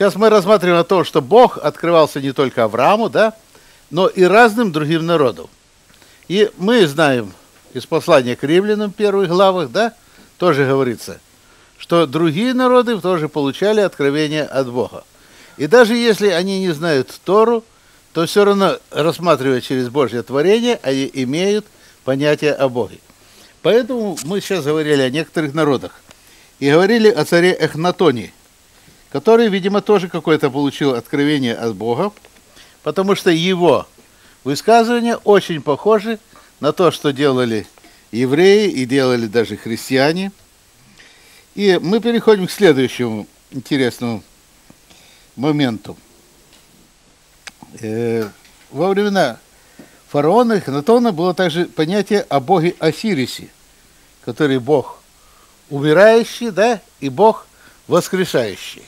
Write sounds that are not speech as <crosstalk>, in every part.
Сейчас мы рассматриваем то, что Бог открывался не только Аврааму, да, но и разным другим народам. И мы знаем из послания к римлянам в первых главах, да, тоже говорится, что другие народы тоже получали откровение от Бога. И даже если они не знают Тору, то все равно, рассматривая через Божье творение, они имеют понятие о Боге. Поэтому мы сейчас говорили о некоторых народах. И говорили о царе Эхнатоне, который, видимо, тоже какое-то получил откровение от Бога, потому что его высказывания очень похожи на то, что делали евреи и делали даже христиане. И мы переходим к следующему интересному моменту. Э, во времена фараона Эхнатона было также понятие о боге Осирисе, который бог умирающий, да, и бог воскрешающий.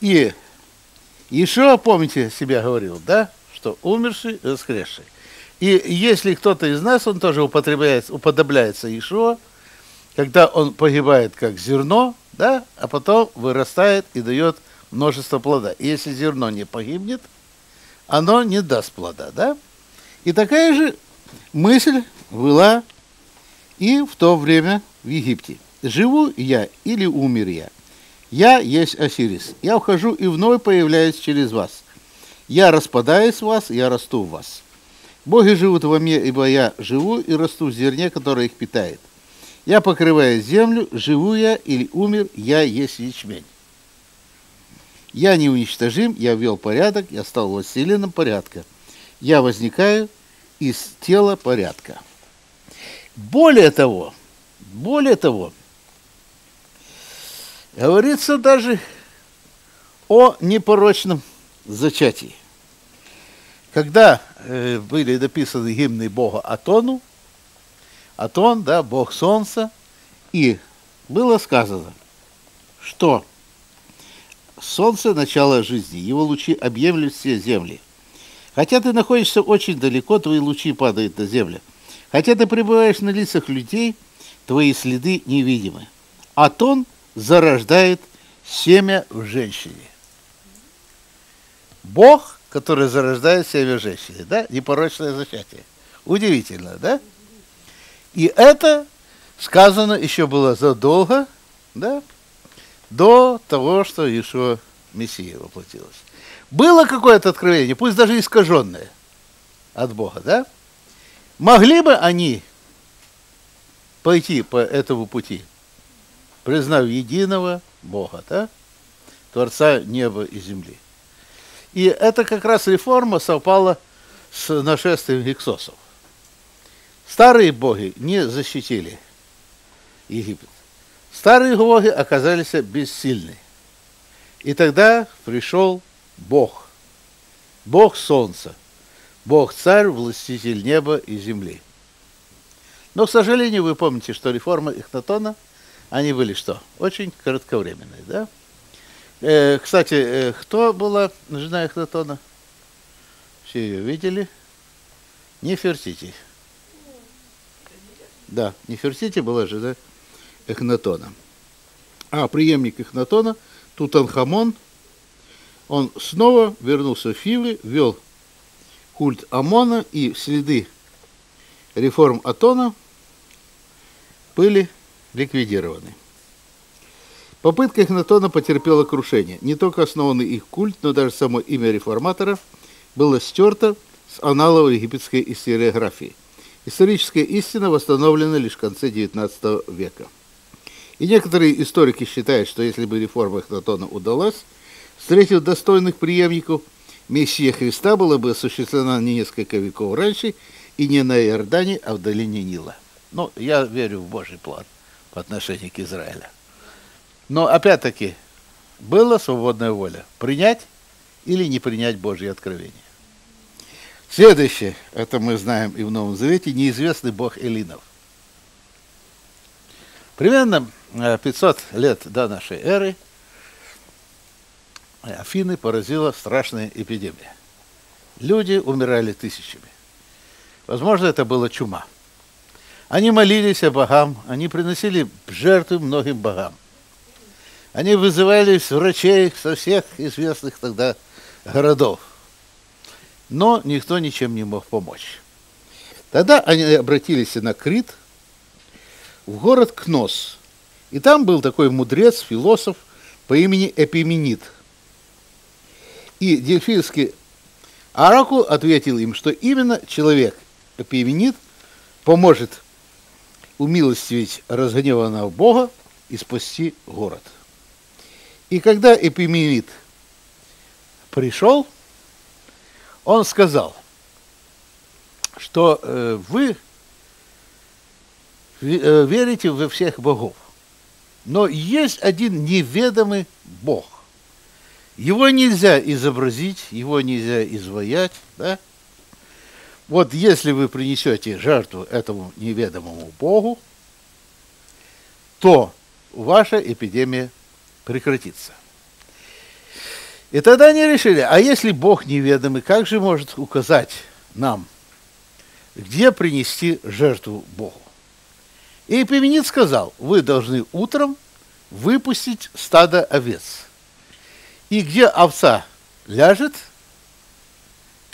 И еще, помните, себя говорил, да, что умерший, воскресший. И если кто-то из нас, он тоже употребляется, уподобляется Ишуа, когда он погибает как зерно, да, а потом вырастает и дает множество плода. И если зерно не погибнет, оно не даст плода, да? И такая же мысль была и в то время в Египте. Живу я или умер я? Я есть Осирис. Я ухожу и вновь появляюсь через вас. Я распадаюсь в вас, я расту в вас. Боги живут во мне, ибо я живу и расту в зерне, которое их питает. Я покрываю землю, живу я или умер, я есть ячмень. Я не уничтожим, я ввел порядок, я стал властелином порядка. Я возникаю из тела порядка. Более того, более того, говорится даже о непорочном зачатии. Когда э, были написаны гимны Бога Атону, Атон, да, Бог Солнца, и было сказано, что Солнце – начало жизни, его лучи объемлют все земли. Хотя ты находишься очень далеко, твои лучи падают на землю. Хотя ты пребываешь на лицах людей, твои следы невидимы. Атон зарождает семя в женщине. Бог который зарождает семя женщины, да, непорочное зачатие. Удивительно, да? И это сказано еще было задолго, да, до того, что Иешуа Мессия воплотилась. Было какое-то откровение, пусть даже искаженное от Бога, да? Могли бы они пойти по этому пути, признав единого Бога, да? Творца неба и земли. И это как раз реформа совпала с нашествием гексосов. Старые боги не защитили Египет. Старые боги оказались бессильны. И тогда пришел Бог. Бог Солнца. Бог-царь, властитель неба и земли. Но, к сожалению, вы помните, что реформы Ихнатона, они были что? Очень кратковременные, да? Э, кстати, э, кто была жена Эхнатона? Все ее видели? Нефертити. Да, Нефертити была жена Эхнатона. А преемник Эхнатона, Тутанхамон, он снова вернулся в Фивли, вел культ Амона, и следы реформ Атона были ликвидированы. Попытка Эхнатона потерпела крушение. Не только основанный их культ, но даже само имя реформаторов было стерто с аналогов египетской историографии. Историческая истина восстановлена лишь в конце XIX века. И некоторые историки считают, что если бы реформа Эхнатона удалась, встретив достойных преемников, Мессия Христа была бы осуществлена не несколько веков раньше и не на Иордане, а в долине Нила. Но я верю в Божий план по отношению к Израилю. Но опять-таки, была свободная воля принять или не принять Божье откровение. Следующее, это мы знаем и в Новом Завете, неизвестный бог Элинов. Примерно 500 э, лет до нашей эры Афины поразила страшная эпидемия. Люди умирали тысячами. Возможно, это была чума. Они молились о богам, они приносили жертвы многим богам. Они вызывались врачей со всех известных тогда городов. Но никто ничем не мог помочь. Тогда они обратились на Крит, в город Кнос. И там был такой мудрец, философ по имени Эпименид. И дельфийский оракул ответил им, что именно человек Эпименид поможет умилостивить разгневанного Бога и спасти город. И когда Эпименид пришел, он сказал, что э, вы верите во всех богов, но есть один неведомый бог. Его нельзя изобразить, его нельзя изваять, да? Вот если вы принесете жертву этому неведомому Богу, то ваша эпидемия прекратится. И тогда они решили, а если Бог неведомый, как же может указать нам, где принести жертву Богу? И Эпименид сказал, вы должны утром выпустить стадо овец. И где овца ляжет,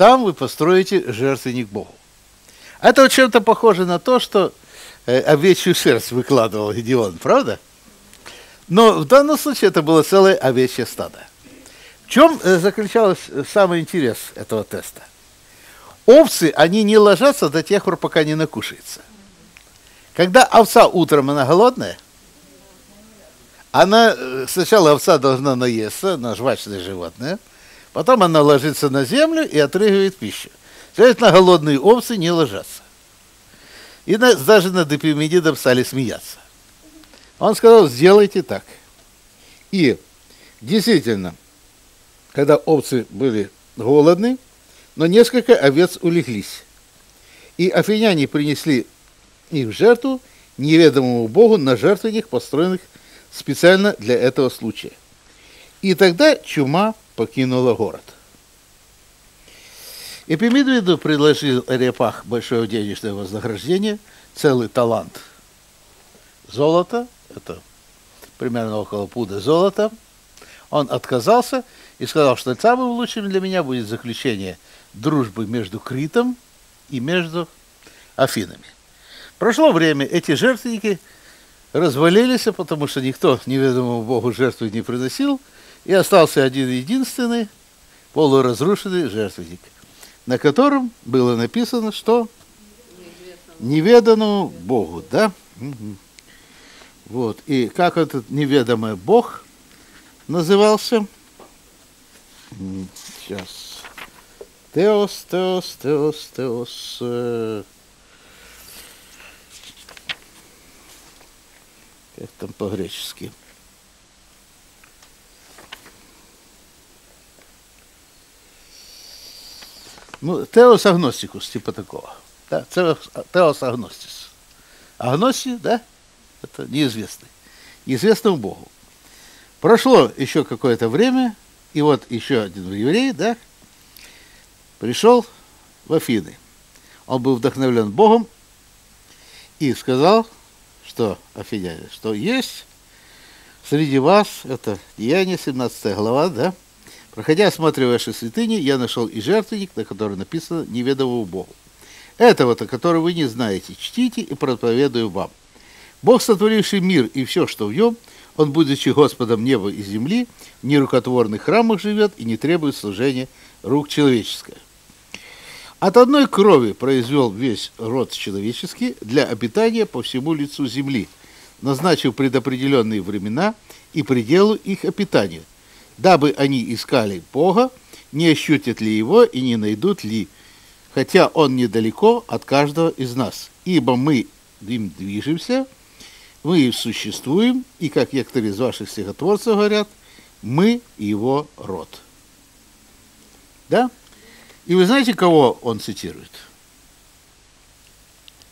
там вы построите жертвенник Богу. Это вот чем-то похоже на то, что э, овечью шерсть выкладывал Гедеон, правда? Но в данном случае это было целое овечье стадо. В чем э, заключался самый интерес этого теста? Овцы, они не ложатся до тех пор, пока не накушается. Когда овца утром, она голодная, она, э, сначала овца должна наесться, она жвачное животное, потом она ложится на землю и отрыгивает пищу. Следовательно, голодные овцы не ложатся. И на, даже над Эпимедидом стали смеяться. Он сказал, сделайте так. И действительно, когда овцы были голодны, но несколько овец улеглись. И афиняне принесли их в жертву неведомому богу на жертвенник, построенных специально для этого случая. И тогда чума покинула город. Эпимидвиду предложил Репах большое денежное вознаграждение, целый талант золота, это примерно около пуда золота. Он отказался и сказал, что самым лучшим для меня будет заключение дружбы между Критом и между Афинами. Прошло время, эти жертвенники развалились, потому что никто неведомому Богу жертву не приносил, и остался один единственный полуразрушенный жертвенник, на котором было написано, что неведанному Богу, да? Вот. И как этот неведомый Бог назывался? Сейчас. Теос, Теос, Теос, Теос. Э, как там по-гречески. Ну, теос агностикус, типа такого. Да, теос агностис. Агности, да, это неизвестный. Неизвестному Богу. Прошло еще какое-то время, и вот еще один еврей, да, пришел в Афины. Он был вдохновлен Богом и сказал, что, афиняне, что есть среди вас, это Деяние, 17 глава, да, проходя, осматривая ваши святыни, я нашел и жертвенник, на котором написано неведомому Богу. Этого-то, который вы не знаете, чтите и проповедую вам. Бог, сотворивший мир и все, что в нем, он, будучи Господом неба и земли, в нерукотворных храмах живет и не требует служения рук человеческого. От одной крови произвел весь род человеческий для обитания по всему лицу земли, назначив предопределенные времена и пределы их обитания, дабы они искали Бога, не ощутят ли его и не найдут ли, хотя он недалеко от каждого из нас, ибо мы им движемся, мы существуем, и, как некоторые из ваших стихотворцев говорят, мы его род. Да? И вы знаете, кого он цитирует?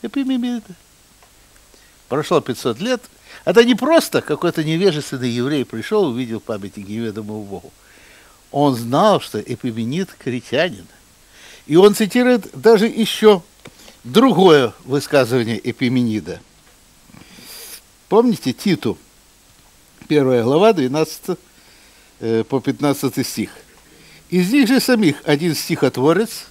Эпимемида. Прошло 500 лет. Это не просто какой-то невежественный еврей пришел, увидел памятник неведомому Богу. Он знал, что Эпименид критянин. И он цитирует даже еще другое высказывание Эпименида. Помните Титу? Первая глава, 12 э, по 15 стих. Из них же самих один стихотворец,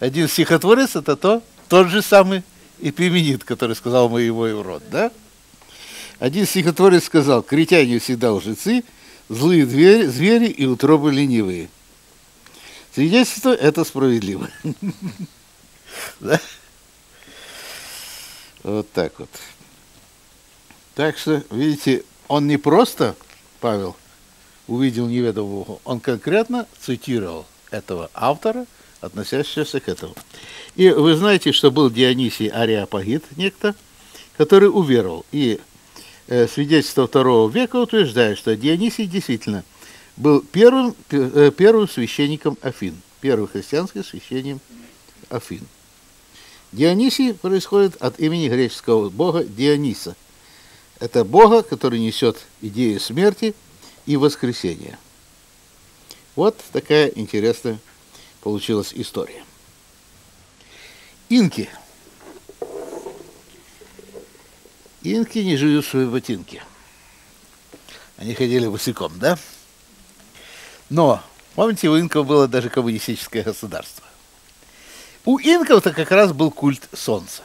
один стихотворец это то, тот же самый эпименит, который сказал моего и урод, да? Один стихотворец сказал, критяне всегда лжецы, злые звери, звери и утробы ленивые. Свидетельство – это справедливо. <laughs> Вот так вот. Так что, видите, он не просто, Павел, увидел неведомого, он конкретно цитировал этого автора, относящегося к этому. И вы знаете, что был Дионисий Ариапагит некто, который уверовал. И э, свидетельство второго века утверждает, что Дионисий действительно был первым, э, первым священником Афин, первым христианским священником Афин. Дионисий происходит от имени греческого бога Диониса. Это бога, который несет идею смерти и воскресения. Вот такая интересная получилась история. Инки. Инки не живут в своей ботинке. Они ходили босиком, да? Но, помните, у инков было даже коммунистическое государство. У инков-то как раз был культ солнца.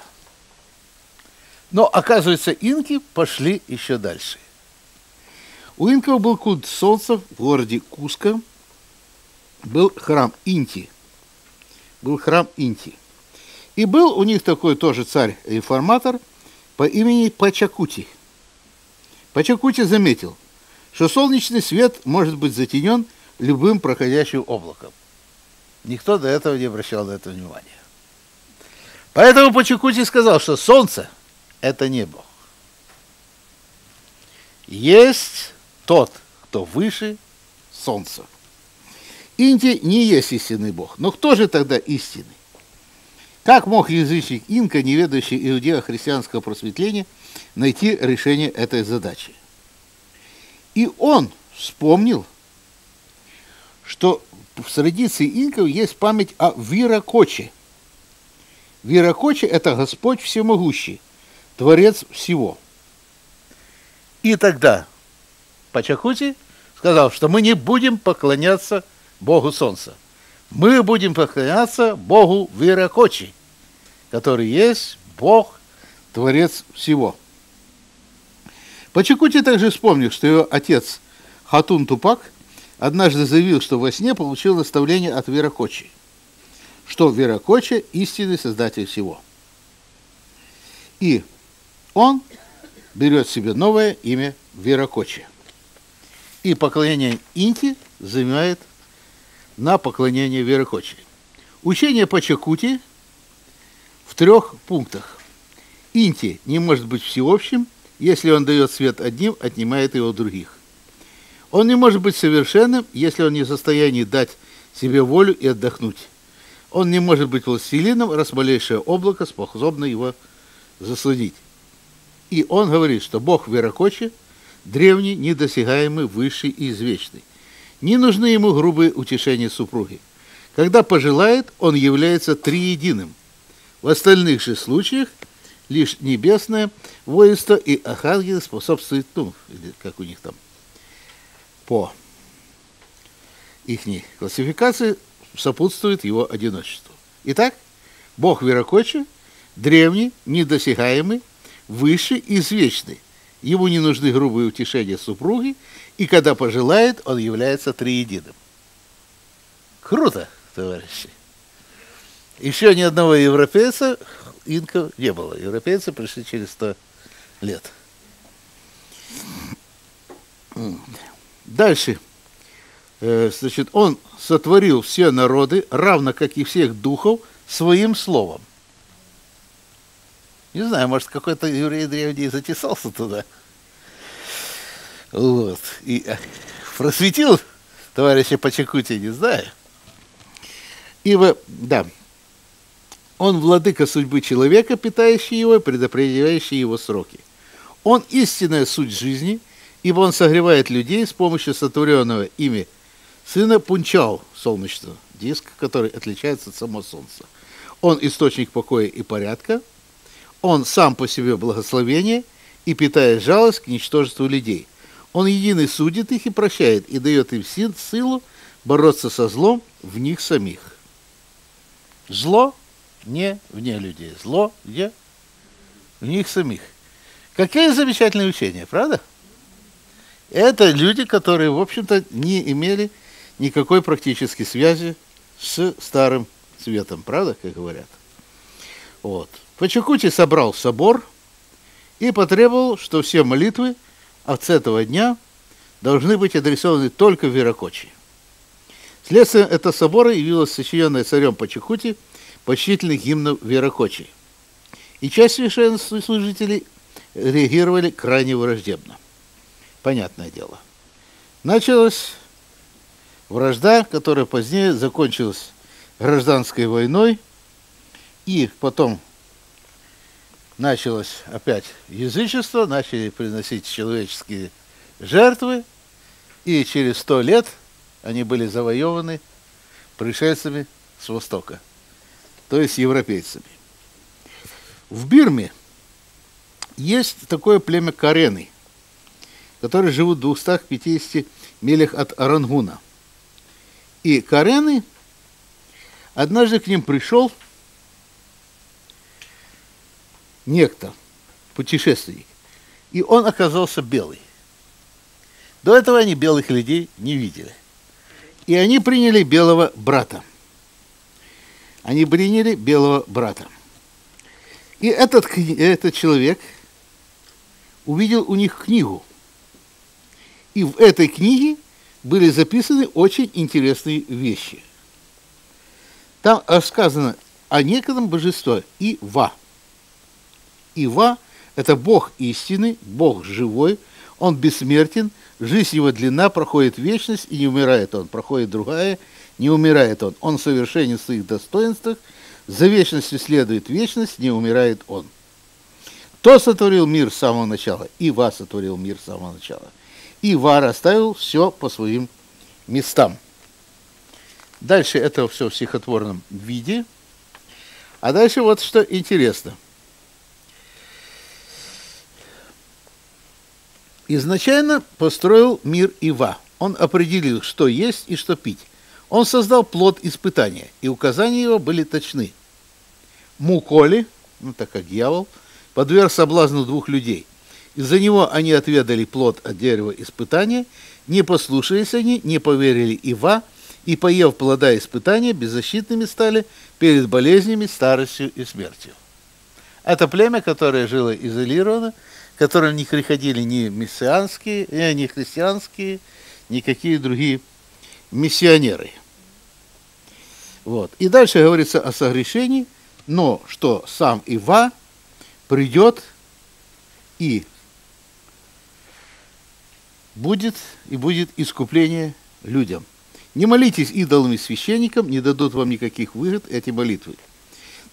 Но, оказывается, инки пошли еще дальше. У инков был культ солнца в городе Куско. Был храм Инти. Был храм Инти. И был у них такой тоже царь-реформатор по имени Пачакути. Пачакути заметил, что солнечный свет может быть затенен любым проходящим облаком. Никто до этого не обращал на это внимания. Поэтому Пачакути сказал, что солнце – это не Бог. Есть тот, кто выше солнца. Инти не есть истинный Бог. Но кто же тогда истинный? Как мог язычник инка, не ведущий иудео-христианского просветления, найти решение этой задачи? И он вспомнил, что в традиции инков есть память о Виракоче. Виракоче – это Господь Всемогущий, Творец всего. И тогда Пачакути сказал, что мы не будем поклоняться Богу Солнца. Мы будем поклоняться Богу Виракочи, который есть Бог, Творец всего. Пачакути также вспомнил, что его отец Хатун Тупак – однажды заявил, что во сне получил наставление от Веракочи, что Веракочи – истинный создатель всего. И он берет себе новое имя Веракочи. И поклонение Инти заменяет на поклонение Веракочи. Учение по Чакути в трех пунктах. Инти не может быть всеобщим, если он дает свет одним, отнимает его других. Он не может быть совершенным, если он не в состоянии дать себе волю и отдохнуть. Он не может быть властелином, раз малейшее облако способно его засудить. И он говорит, что Бог Веракочи древний, недосягаемый, высший и извечный. Не нужны ему грубые утешения супруги. Когда пожелает, он является триединым. В остальных же случаях лишь небесное воинство и архангел способствует, ну, как у них там, по их классификации сопутствует его одиночеству. Итак, Бог Веракочи древний, недосягаемый, высший и извечный. Ему не нужны грубые утешения супруги, и когда пожелает, он является триединым. Круто, товарищи. Еще ни одного европейца инка не было. Европейцы пришли через сто лет. Дальше. Э, значит, он сотворил все народы, равно как и всех духов, своим словом. Не знаю, может, какой-то еврей древний затесался туда. Вот. И э, просветил товарища по Чакуте, не знаю. Ибо, да, он владыка судьбы человека, питающий его, предопределяющий его сроки. Он истинная суть жизни – ибо он согревает людей с помощью сотворенного ими сына Пунчал, солнечного диска, который отличается от самого Солнца. Он источник покоя и порядка, он сам по себе благословение и питает жалость к ничтожеству людей. Он единый судит их и прощает, и дает им силу бороться со злом в них самих. Зло не вне людей. Зло где? В них самих. Какие замечательные учения, правда? Это люди, которые, в общем-то, не имели никакой практической связи с старым светом, правда, как говорят? Вот. Почекути собрал собор и потребовал, что все молитвы от этого дня должны быть адресованы только Веракочи. Следствием этого собора явилось сочиненное царем Пачекути почтительных гимнов Веракочи. И часть священнослужителей реагировали крайне враждебно. Понятное дело. Началась вражда, которая позднее закончилась гражданской войной, и потом началось опять язычество, начали приносить человеческие жертвы, и через сто лет они были завоеваны пришельцами с Востока, то есть европейцами. В Бирме есть такое племя Карены, которые живут в 250 милях от Арангуна. И Карены, однажды к ним пришел некто, путешественник, и он оказался белый. До этого они белых людей не видели. И они приняли белого брата. Они приняли белого брата. И этот, этот человек увидел у них книгу. И в этой книге были записаны очень интересные вещи. Там рассказано о некотором божестве Ива. Ива – это Бог истины, Бог живой, Он бессмертен, жизнь его длина, проходит вечность, и не умирает он. Проходит другая, не умирает он. Он совершенен в своих достоинствах, за вечностью следует вечность, не умирает он. Кто сотворил мир с самого начала? Ива сотворил мир с самого начала. Ива расставил все по своим местам. Дальше это все в стихотворном виде. А дальше вот что интересно. Изначально построил мир Ива. Он определил, что есть и что пить. Он создал плод испытания, и указания его были точны. Муколи, ну так как дьявол, подверг соблазну двух людей. Из-за него они отведали плод от дерева испытания, не послушались они, не поверили Ива, и, поев плода испытания, беззащитными стали перед болезнями, старостью и смертью. Это племя, которое жило изолировано, которым не приходили ни мессианские, э, ни христианские, никакие другие миссионеры. Вот. И дальше говорится о согрешении, но что сам Ива придет и будет, и будет искупление людям. Не молитесь идолам и священникам, не дадут вам никаких выгод эти молитвы.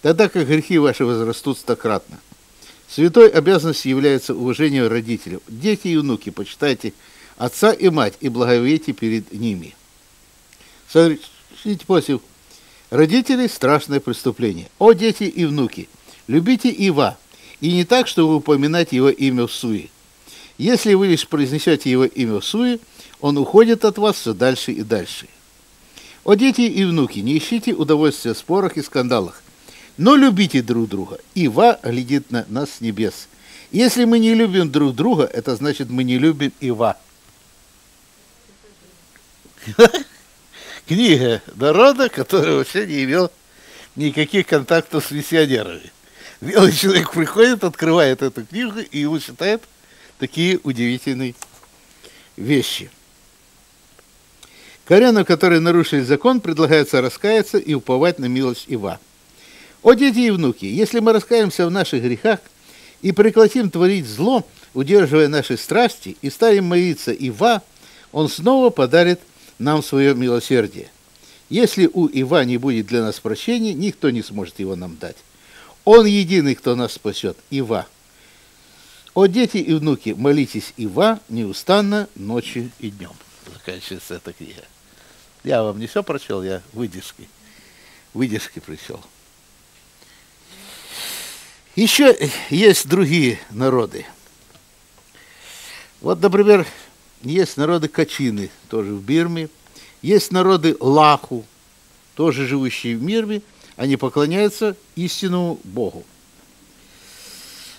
Тогда как грехи ваши возрастут стократно. Святой обязанностью является уважение родителям. Дети и внуки, почитайте отца и мать и благовейте перед ними. Смотрите против родителей страшное преступление. О, дети и внуки, любите Ива, и не так, чтобы упоминать его имя в суе. Если вы лишь произнесете его имя в суе, он уходит от вас все дальше и дальше. О, дети и внуки, не ищите удовольствия в спорах и скандалах, но любите друг друга. Ива глядит на нас с небес. Если мы не любим друг друга, это значит, мы не любим Ива. Книга народа, который вообще не имел никаких контактов с миссионерами. Белый человек приходит, открывает эту книгу и ему читает такие удивительные вещи. Коряну, которые нарушили закон, предлагается раскаяться и уповать на милость Ива. О, дети и внуки, если мы раскаемся в наших грехах и прекратим творить зло, удерживая наши страсти, и станем молиться Ива, он снова подарит нам свое милосердие. Если у Ива не будет для нас прощения, никто не сможет его нам дать. Он единый, кто нас спасет, Ива. О, дети и внуки, молитесь Ива неустанно ночью и днем. Заканчивается эта книга. Я вам не все прочел, я выдержки, выдержки прочел. Еще есть другие народы. Вот, например, есть народы Качины, тоже в Бирме, есть народы Лаху, тоже живущие в Мирме, они поклоняются истинному Богу.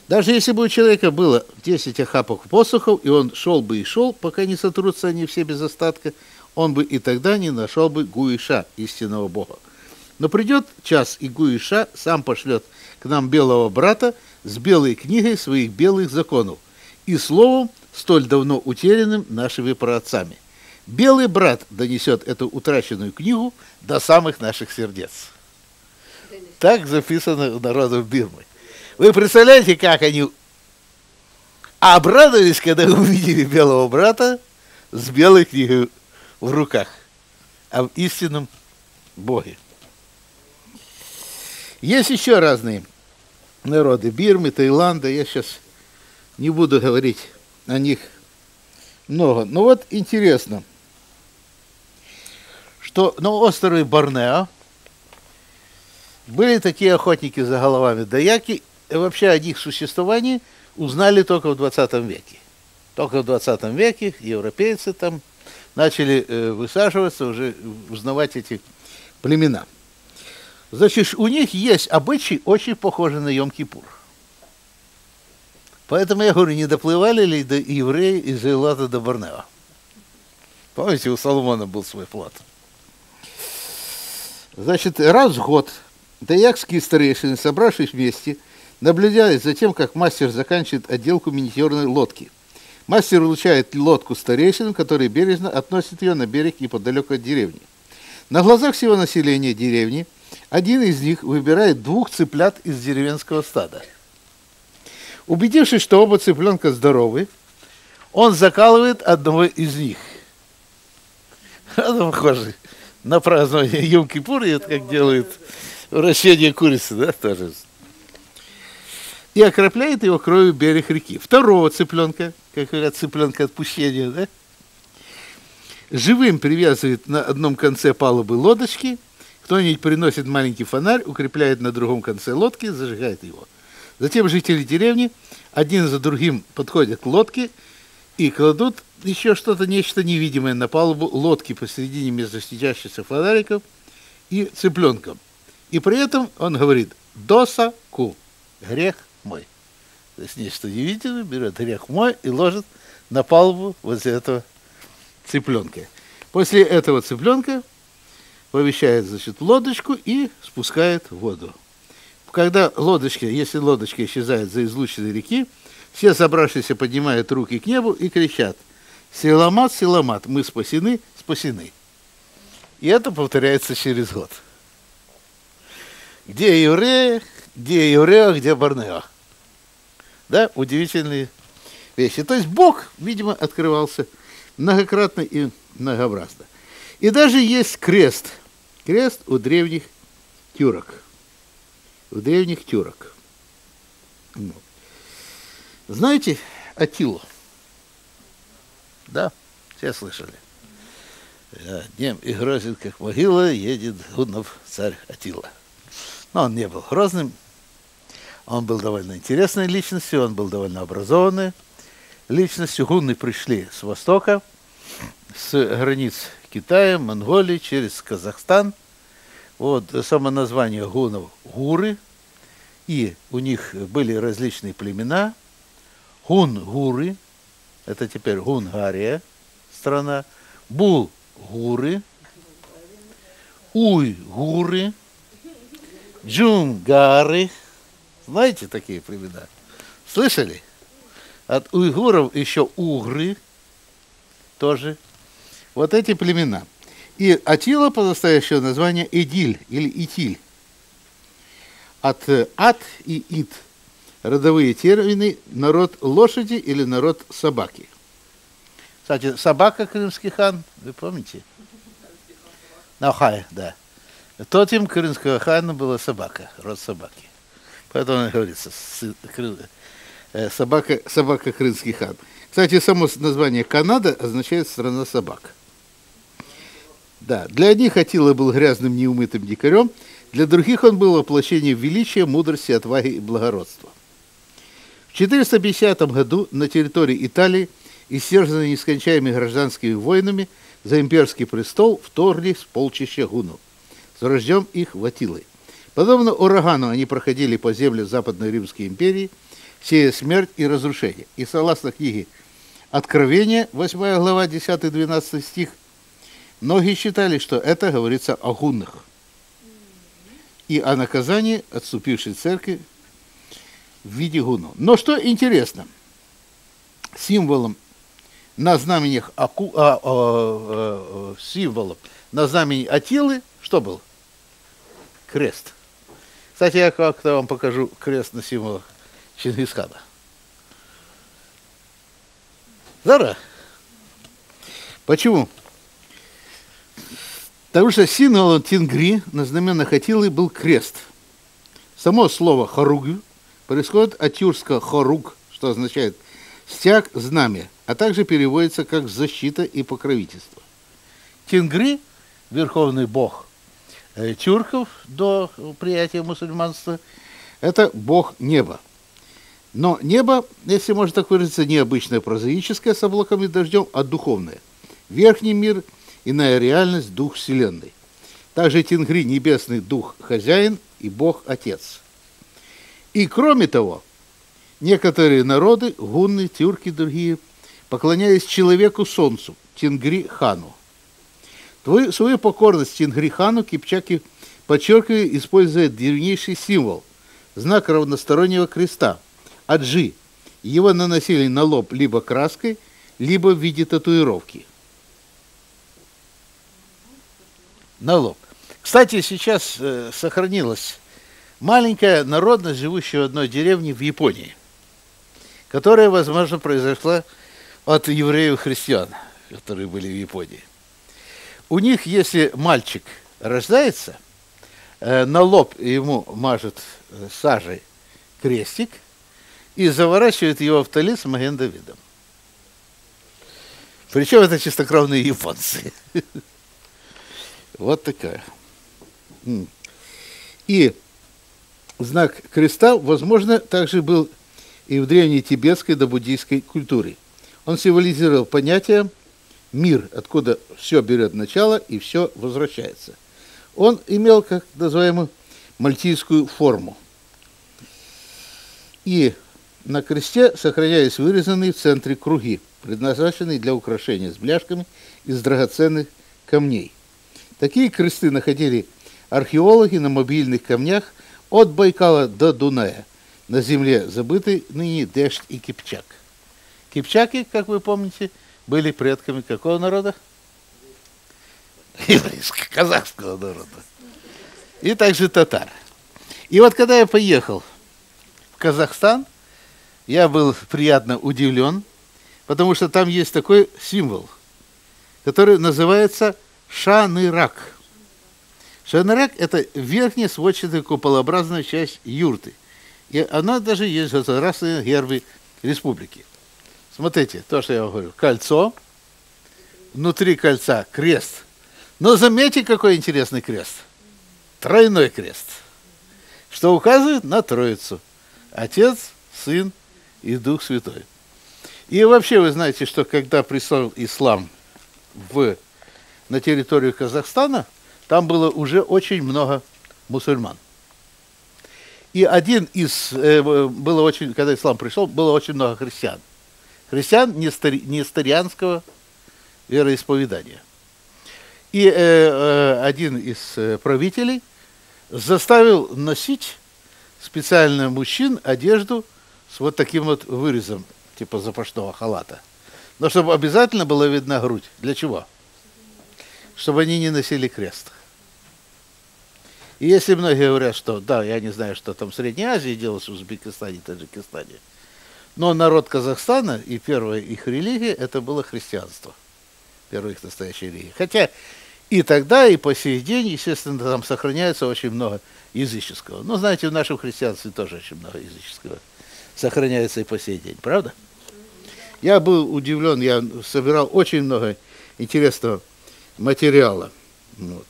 Даже если бы у человека было 10 охапок посохов, и он шел бы и шел, пока не сотрутся они все без остатка, он бы и тогда не нашел бы Гуиша, истинного Бога. Но придет час, и Гуиша сам пошлет к нам белого брата с белой книгой своих белых законов и словом, столь давно утерянным нашими праотцами. Белый брат донесет эту утраченную книгу до самых наших сердец. Так записано у Бирмы. Вы представляете, как они обрадовались, когда увидели белого брата с белой книгой в руках об истинном Боге. Есть еще разные народы Бирмы, Таиланда. Я сейчас не буду говорить о них много. Но вот интересно, что на острове Борнео были такие охотники за головами даяки, вообще о их существовании узнали только в 20 веке. Только в 20 веке европейцы там начали э, высаживаться, уже узнавать эти племена. Значит, у них есть обычаи, очень похожие на Йом-Кипур. Поэтому я говорю, не доплывали ли до евреи из Эйлата до Борнео? Помните, у Соломона был свой флот. Значит, раз в год даякские старейшины, собравшись вместе, наблюдали за тем, как мастер заканчивает отделку миниатюрной лодки. Мастер улучшает лодку старейшин, которые бережно относят ее на берег неподалеку от деревни. На глазах всего населения деревни один из них выбирает двух цыплят из деревенского стада. Убедившись, что оба цыпленка здоровы, он закалывает одного из них. Это <laughs> похоже на празднование Йом-Кипур, как делают вращение курицы, да, тоже и окропляет его кровью берег реки. Второго цыпленка, как говорят, цыпленка отпущения, да? Живым привязывает на одном конце палубы лодочки, кто-нибудь приносит маленький фонарь, укрепляет на другом конце лодки, зажигает его. Затем жители деревни один за другим подходят к лодке и кладут еще что-то, нечто невидимое на палубу лодки посередине между сидящихся фонариков и цыпленком. И при этом он говорит «доса ку» – грех мой. То есть нечто удивительное, берет грех мой и ложит на палубу возле этого цыпленка. После этого цыпленка помещает, значит, лодочку и спускает в воду. Когда лодочка, если лодочка исчезает за излученной реки, все собравшиеся поднимают руки к небу и кричат «Силамат, Силамат, мы спасены, спасены». И это повторяется через год. Где евреи, где евреи, где Борнео. Да, удивительные вещи. То есть Бог, видимо, открывался многократно и многообразно. И даже есть крест. Крест у древних тюрок. У древних тюрок. Знаете Атилу? Да, все слышали. Днем и грозен, как могила, едет Гунов царь Атила. Но он не был грозным, он был довольно интересной личностью, он был довольно образованной личностью. Гунны пришли с востока, с границ Китая, Монголии, через Казахстан. Вот само название гунов – гуры. И у них были различные племена. Гун-гуры, это теперь Гунгария страна. Бул-гуры, Уй-гуры, Джунгары – знаете такие племена? Слышали? От уйгуров еще угры тоже. Вот эти племена. И Атила по настоящему название Эдиль или Итиль. От э, ат и ит родовые термины народ лошади или народ собаки. Кстати, собака крымский хан, вы помните? Нахай, да. Тотем крымского хана была собака, род собаки. Поэтому говорится э, собака, собака крымский хан. Кстати, само название Канада означает страна собак. Да, для одних Атила был грязным неумытым дикарем, для других он был воплощением величия, мудрости, отваги и благородства. В 450 году на территории Италии истерзанные нескончаемыми гражданскими войнами, за имперский престол вторглись полчища гунов с вождем их Ватилой. Подобно урагану они проходили по земле Западной Римской империи, сея смерть и разрушение. И согласно книге Откровение, 8 глава, 10-12 стих, многие считали, что это говорится о гуннах и о наказании отступившей церкви в виде гуну. Но что интересно, символом на знамениях Аку, а, а, а, символом на знамени Атилы что был? Крест. Кстати, я как-то вам покажу крест на символах Чингисхана. Зара. Почему? Потому что символом Тингри на знаменах Атилы был крест. Само слово «харугю» происходит от тюркского «харуг», что означает «стяг, знамя», а также переводится как «защита и покровительство». Тингри, верховный бог э, тюрков до приятия мусульманства, это бог неба. Но небо, если можно так выразиться, не обычное прозаическое с облаками и дождем, а духовное. Верхний мир, иная реальность, дух Вселенной. Также Тингри – небесный дух хозяин и бог отец. И кроме того, некоторые народы, гунны, тюрки, другие, поклоняясь человеку солнцу, Тингри хану. Твою, свою покорность Тингри хану кипчаки подчеркивая, используя древнейший символ – знак равностороннего креста – аджи. Его наносили на лоб либо краской, либо в виде татуировки. На лоб. Кстати, сейчас э, сохранилась маленькая народность, живущая в одной деревне в Японии, которая, возможно, произошла от евреев-христиан, которые были в Японии. У них, если мальчик рождается, э, на лоб ему мажет э, сажей крестик – и заворачивает его в талис Маген. Причем это чистокровные японцы. <laughs> Вот такая. И знак креста, возможно, также был и в древней тибетской да буддийской культуре. Он символизировал понятие мир, откуда все берет начало и все возвращается. Он имел, как называемую, мальтийскую форму. И на кресте сохранялись вырезанные в центре круги, предназначенные для украшения с бляшками из драгоценных камней. Такие кресты находили археологи на мобильных камнях от Байкала до Дуная, на земле забытой ныне Дешт и Кипчак. Кипчаки, как вы помните, были предками какого народа? Еврейского, казахского народа. И также татар. И вот когда я поехал в Казахстан – я был приятно удивлен, потому что там есть такой символ, который называется шанырак. Шанырак – это верхняя сводчатая куполообразная часть юрты. И она даже есть государственные гербы республики. Смотрите, то, что я говорю. Кольцо, внутри кольца крест. Но заметьте, какой интересный крест. Тройной крест. Что указывает на Троицу. Отец, Сын и Дух Святой. И вообще вы знаете, что когда пришел ислам в, на территорию Казахстана, там было уже очень много мусульман. И один из, э, было очень, когда ислам пришел, было очень много христиан. Христиан нестарианского вероисповедания. И э, э, один из э, правителей заставил носить специально мужчин одежду – с вот таким вот вырезом, типа запашного халата. Но чтобы обязательно была видна грудь. Для чего? Чтобы они не носили крест. И если многие говорят, что да, я не знаю, что там в Средней Азии делалось в Узбекистане, Таджикистане, но народ Казахстана и первая их религия это было христианство. Первая их настоящая религия. Хотя и тогда, и по сей день, естественно, там сохраняется очень много языческого. Но знаете, в нашем христианстве тоже очень много языческого сохраняется и по сей день, правда? Я был удивлен, я собирал очень много интересного материала. Вот.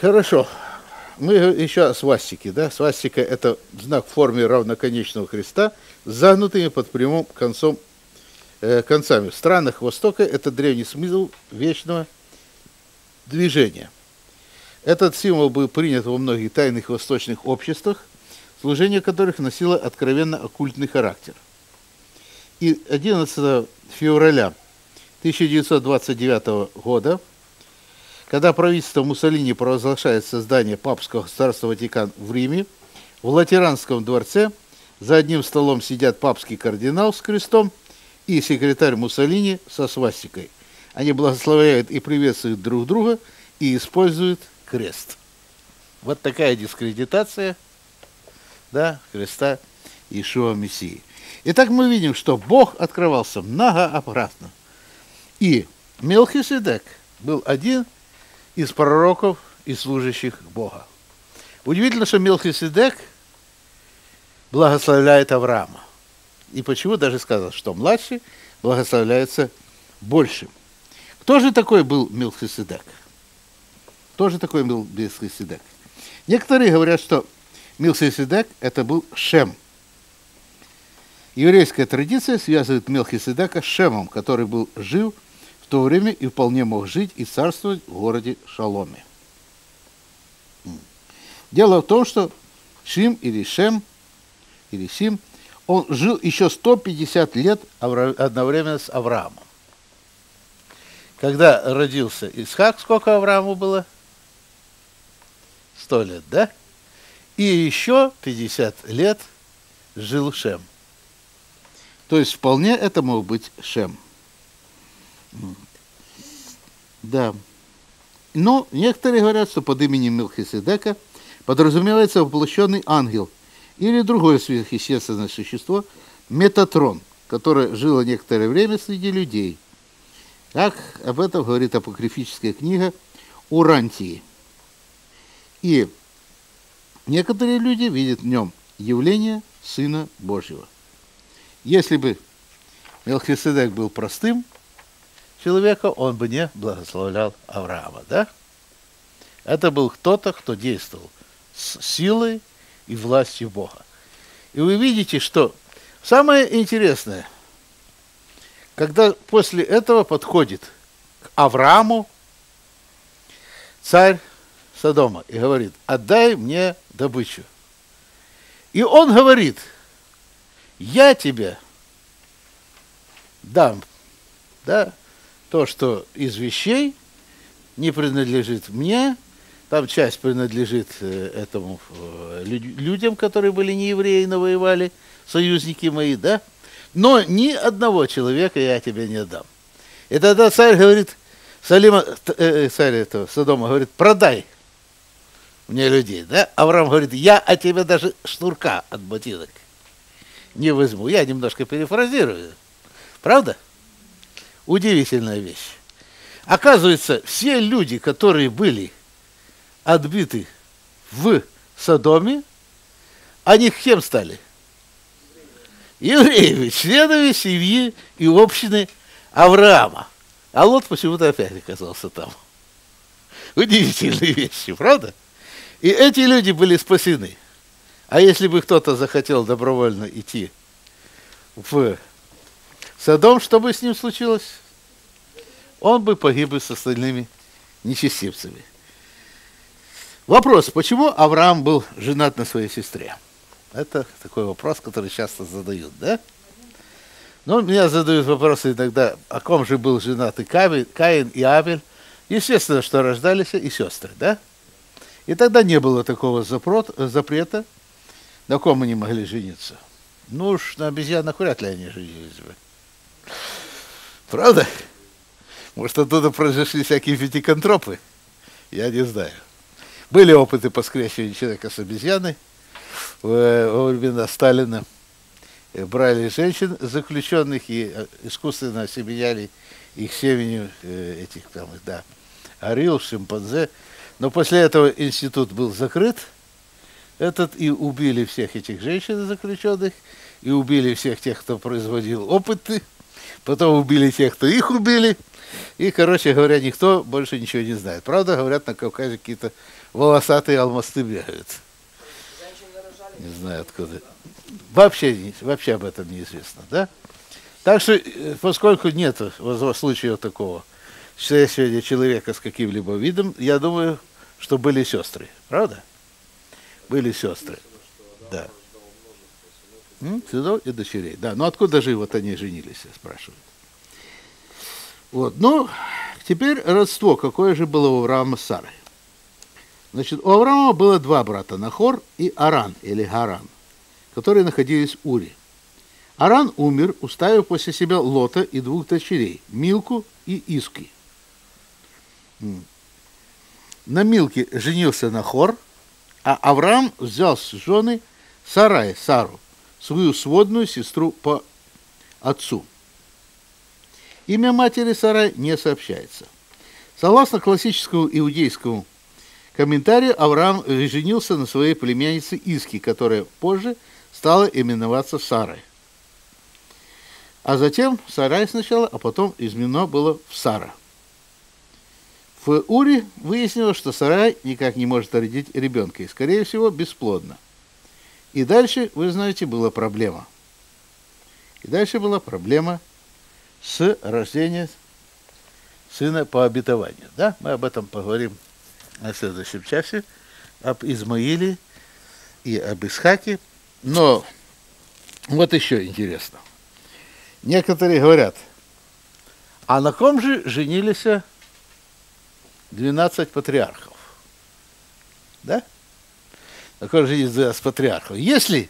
Хорошо. мы еще о свастике. Да? Свастика – это знак в форме равноконечного креста загнутыми под прямым концом, э, концами. В странах Востока это древний смысл вечного движения. Этот символ был принят во многих тайных восточных обществах, служение которых носило откровенно оккультный характер. И 11 февраля 1929 года когда правительство Муссолини провозглашает создание папского государства Ватикан в Риме, в Латеранском дворце за одним столом сидят папский кардинал с крестом и секретарь Муссолини со свастикой. Они благословляют и приветствуют друг друга и используют крест. Вот такая дискредитация да, креста Ишуа Мессии. Итак, мы видим, что Бог открывался многообразно. И Мелхиседек был один из пророков и служащих Бога. Удивительно, что Мелхиседек благословляет Авраама. И почему даже сказано, что младший благословляется большим. Кто же такой был Мелхиседек? Кто же такой был Мелхиседек? Некоторые говорят, что Мелхиседек это был Шем. Еврейская традиция связывает Мелхиседека с Шемом, который был жив то время и вполне мог жить и царствовать в городе Шаломе. Дело в том, что Шим или Шем, или Сим, он жил еще 150 лет одновременно с Авраамом. Когда родился Исхак, сколько Аврааму было? Сто лет, да? И еще 50 лет жил Шем. То есть вполне это мог быть Шем. Да. Но некоторые говорят, что под именем Мелхиседека подразумевается воплощенный ангел или другое сверхъестественное существо, Метатрон, которое жило некоторое время среди людей. Как об этом говорит апокрифическая книга Урантии. И некоторые люди видят в нем явление Сына Божьего. Если бы Мелхиседек был простым, человека, он бы не благословлял Авраама, да? Это был кто-то, кто действовал с силой и властью Бога. И вы видите, что самое интересное, когда после этого подходит к Аврааму царь Содома и говорит, отдай мне добычу. И он говорит, я тебе дам, да, то, что из вещей не принадлежит мне, там часть принадлежит э, этому э, людям, которые были не евреи, но воевали, союзники мои, да? Но ни одного человека я тебе не дам. И тогда царь говорит, Салима, э, царь этого Содома говорит, продай мне людей, да? Авраам говорит, я от тебя даже шнурка от ботинок не возьму. Я немножко перефразирую. Правда? Удивительная вещь. Оказывается, все люди, которые были отбиты в Содоме, они кем стали? Евреями, членами семьи и общины Авраама. А Лот почему-то опять оказался там. Удивительные вещи, правда? И эти люди были спасены. А если бы кто-то захотел добровольно идти в Содом, что бы с ним случилось? Он бы погиб с остальными нечестивцами. Вопрос, почему Авраам был женат на своей сестре? Это такой вопрос, который часто задают, да? Но меня задают вопросы иногда, о ком же был женат и Каин, и Авель. Естественно, что рождались и сестры, да? И тогда не было такого запрета, на ком они могли жениться. Ну уж на обезьянах вряд ли они женились бы. Правда? Может, оттуда произошли всякие фитиконтропы? Я не знаю. Были опыты по скрещиванию человека с обезьяной во времена Сталина. Брали женщин заключенных и э, искусственно осеменяли их семенью э, этих там, да, орел, шимпанзе. Но после этого институт был закрыт, этот и убили всех этих женщин заключенных, и убили всех тех, кто производил опыты – Потом убили тех, кто их убили. И, короче говоря, никто больше ничего не знает. Правда, говорят, на Кавказе какие-то волосатые алмасты бегают. Не знаю откуда. Вообще, вообще об этом неизвестно, да? Так что, э, поскольку нет случая такого, сегодня человека с каким-либо видом, я думаю, что были сестры. Правда? Были сестры. Да. Сынов и дочерей. Да. Но откуда же вот они женились, спрашивают. Вот. Ну, теперь родство. Какое же было у Авраама с Сарой? Значит, у Авраама было два брата, Нахор и Аран, или Гаран, которые находились в Уре. Аран умер, уставив после себя Лота и двух дочерей, Милку и Иски. На Милке женился Нахор, а Авраам взял с жены Сарай, Сару, свою сводную сестру по отцу. Имя матери Сарай не сообщается. Согласно классическому иудейскому комментарию, Авраам женился на своей племяннице Иски, которая позже стала именоваться Сарой. А затем Сарай сначала, а потом изменено было в Сара. В Уре выяснилось, что Сарай никак не может родить ребенка, и, скорее всего, бесплодно. И дальше, вы знаете, была проблема. И дальше была проблема с рождением сына по обетованию. Да? Мы об этом поговорим на следующем часе, об Измаиле и об Исхаке. Но вот еще интересно. Некоторые говорят, а на ком же женились 12 патриархов. Да? Такой же есть 12 патриархов. Если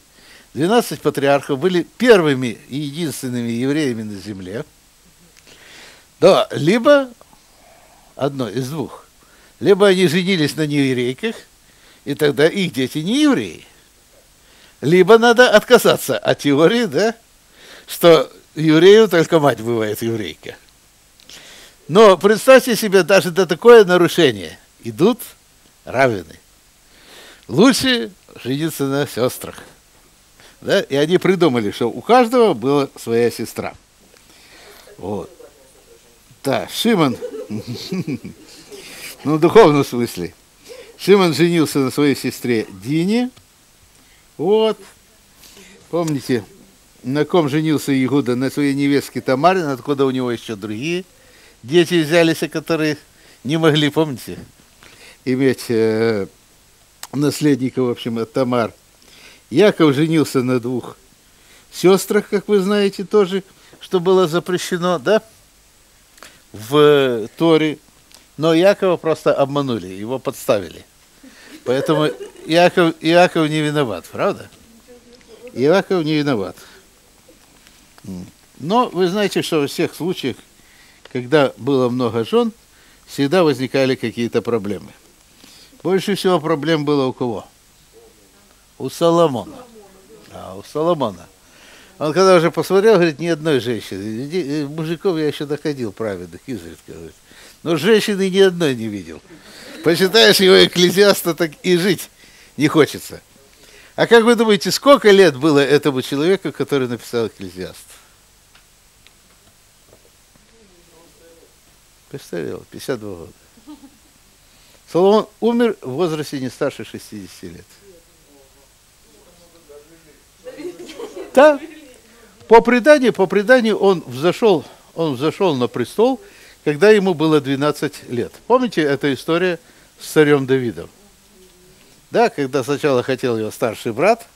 12 патриархов были первыми и единственными евреями на земле, то либо одно из двух. Либо они женились на нееврейках, и тогда их дети не евреи. Либо надо отказаться от теории, да, что еврею только мать бывает еврейка. Но представьте себе, даже до такое нарушение идут раввины. Лучше жениться на сестрах. Да? И они придумали, что у каждого была своя сестра. Вот. Да, Шимон, <laughs> ну, в духовном смысле. Шимон женился на своей сестре Дине. Вот. Помните, на ком женился Игуда? На своей невестке Тамаре, откуда у него еще другие – дети взялись, которые не могли, помните, иметь э, наследника, в общем, от Тамар. Яков женился на двух сестрах, как вы знаете, тоже, что было запрещено, да, в Торе. Но Якова просто обманули, его подставили. Поэтому Яков, Яков не виноват, правда? Яков не виноват. Но вы знаете, что во всех случаях когда было много жен, всегда возникали какие-то проблемы. Больше всего проблем было у кого? У Соломона. А, у Соломона. Он когда уже посмотрел, говорит, ни одной женщины. Э, мужиков я еще доходил праведных, изредка. Говорит. Но женщины ни одной не видел. Почитаешь его экклезиаста, так и жить не хочется. А как вы думаете, сколько лет было этому человеку, который написал экклезиаст? Представил, 52 года. Соломон умер в возрасте не старше 60 лет. Да. По преданию, по преданию он взошел, он взошел на престол, когда ему было 12 лет. Помните эту историю с царем Давидом? Да, когда сначала хотел его старший брат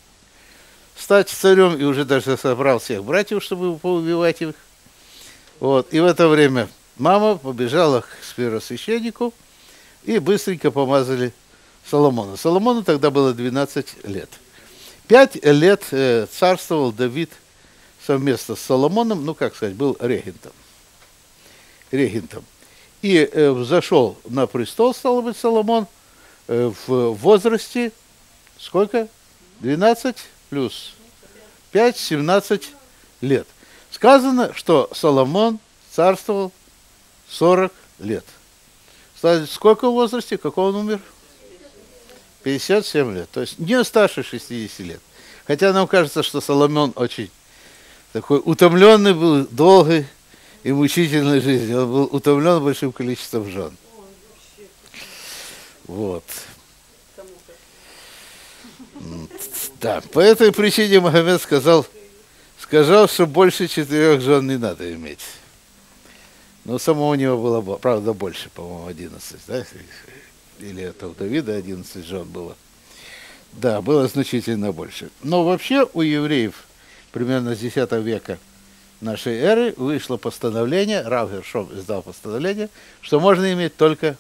стать царем, и уже даже собрал всех братьев, чтобы поубивать их. Вот. И в это время Мама побежала к первосвященнику и быстренько помазали Соломона. Соломону тогда было 12 лет. Пять лет э, царствовал Давид совместно с Соломоном, ну, как сказать, был регентом. регентом. И э, взошел на престол, стал быть, Соломон э, в возрасте, сколько? 12 плюс 5, 17 лет. Сказано, что Соломон царствовал 40 лет. Сколько в возрасте? Какого он умер? 57 лет. То есть не старше 60 лет. Хотя нам кажется, что Соломон очень такой утомленный был долгой и мучительной жизнью. Он был утомлен большим количеством жен. Вот. Да, по этой причине Магомед сказал, сказал, что больше четырех жен не надо иметь. Но самого у него было, правда, больше, по-моему, 11, да? Или это у Давида 11 жен было. Да, было значительно больше. Но вообще у евреев примерно с X века нашей эры вышло постановление, Рав Гершом издал постановление, что можно иметь только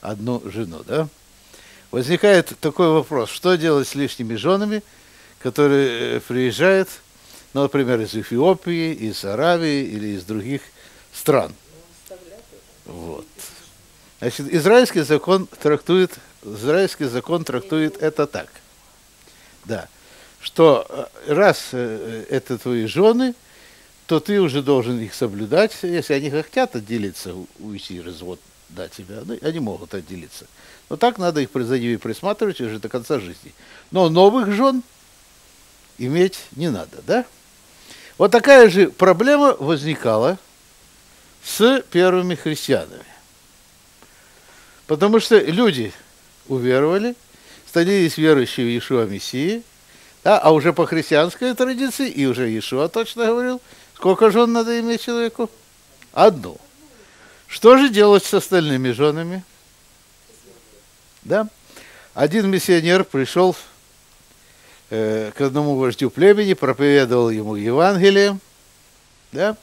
одну жену, да? Возникает такой вопрос, что делать с лишними женами, которые э, приезжают, ну, например, из Эфиопии, из Аравии или из других стран. Вот. Значит, израильский закон трактует, израильский закон трактует это так. Да. Что э, раз э, это твои жены, то ты уже должен их соблюдать. Если они хотят отделиться, уйти, развод дать тебя, ну, они могут отделиться. Но так надо их за ними присматривать уже до конца жизни. Но новых жен иметь не надо, да? Вот такая же проблема возникала с первыми христианами. Потому что люди уверовали, становились верующие в Иешуа Мессии, да, а уже по христианской традиции, и уже Иешуа точно говорил, сколько жен надо иметь человеку? Одну. Что же делать с остальными женами? Да? Один миссионер пришел э, к одному вождю племени, проповедовал ему Евангелие, да?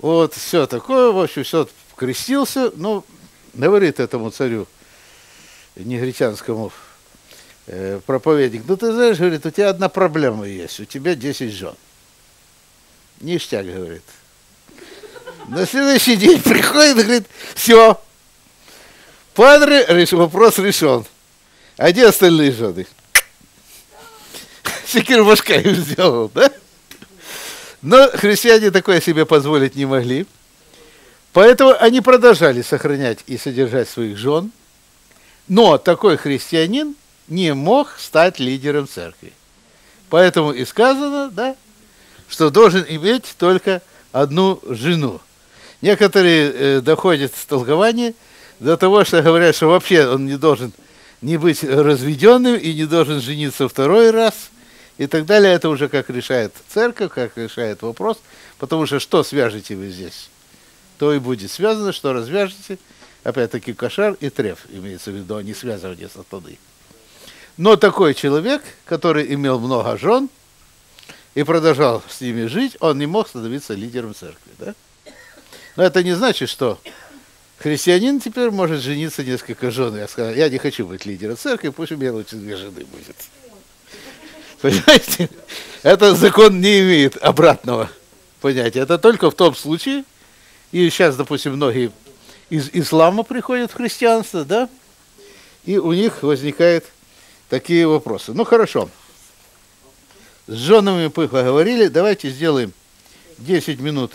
Вот, все такое, в общем, все крестился, ну, говорит этому царю негритянскому э, проповедник, ну, ты знаешь, говорит, у тебя одна проблема есть, у тебя 10 жен. Ништяк, говорит. На следующий день приходит говорит, все, Падре, вопрос решен. А где остальные жены? Секир башка им сделал, да? Но христиане такое себе позволить не могли. Поэтому они продолжали сохранять и содержать своих жен. Но такой христианин не мог стать лидером церкви. Поэтому и сказано, да, что должен иметь только одну жену. Некоторые э, доходят в толкование до того, что говорят, что вообще он не должен не быть разведенным и не должен жениться второй раз – и так далее. Это уже как решает церковь, как решает вопрос, потому что что свяжете вы здесь, то и будет связано, что развяжете, опять-таки кошар и треф, имеется в виду, а не связывание сатаны. Но такой человек, который имел много жен и продолжал с ними жить, он не мог становиться лидером церкви. Да? Но это не значит, что христианин теперь может жениться несколько жен. Я сказал, я не хочу быть лидером церкви, пусть у меня лучше две жены будет. Понимаете? Этот закон не имеет обратного понятия. Это только в том случае, и сейчас, допустим, многие из ислама приходят в христианство, да, и у них возникают такие вопросы. Ну, хорошо. С женами мы поговорили, давайте сделаем 10 минут